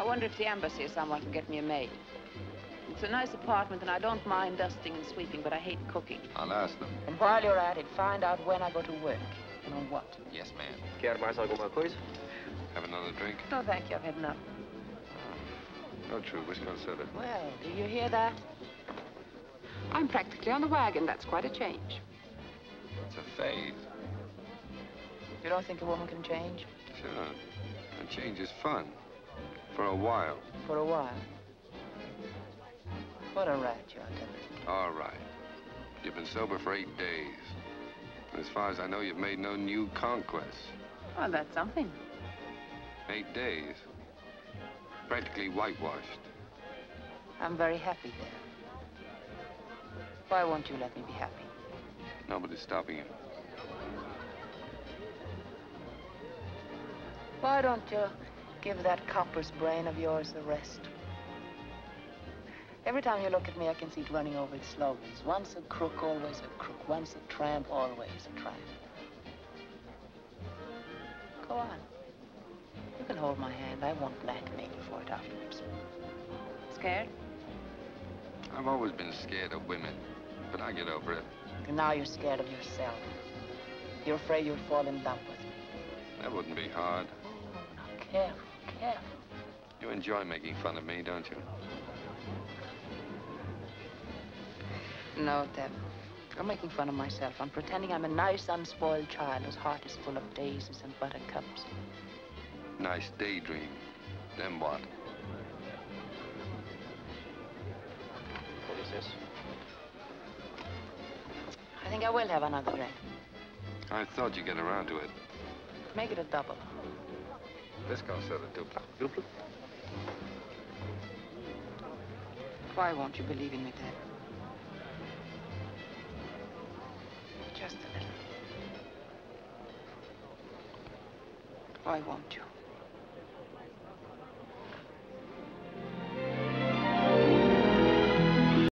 I wonder if the embassy or someone can get me a maid. It's a nice apartment, and I don't mind dusting and sweeping, but I hate cooking. I'll ask them. And while you're at it, find out when I go to work and on what. Yes, ma'am. Quer mais alguma coisa? Have another drink? No, thank you. I've had enough. Hmm. No, true. Whiskey on soda. Well, do you hear that? I'm practically on the wagon. That's quite a change. It's a phase. You don't think a woman can change? Sure. And change is fun. For a while. For a while. What a rat you are, Devlin. All right. You've been sober for eight days. And as far as I know, you've made no new conquests. Well, that's something. Eight days. Practically whitewashed. I'm very happy there. Why won't you let me be happy? Nobody's stopping you. Why don't you give that copper's brain of yours a rest? Every time you look at me, I can see it running over its slogans. Once a crook, always a crook. Once a tramp, always a tramp. Go on. You can hold my hand. I won't blackmail you for it afterwards. Scared? I've always been scared of women, but I get over it. And now you're scared of yourself. You're afraid you'll fall in love with me. That wouldn't be hard. Oh, Now, careful, careful. You enjoy making fun of me, don't you? No, Dev. I'm making fun of myself. I'm pretending I'm a nice, unspoiled child whose heart is full of daisies and buttercups. Nice daydream. Then what? What is this? I think I will have another drink. I thought you'd get around to it. Make it a double. This on soda, dupla. Duplo? Why won't you believe in me, Dev? Just a little. Why won't you?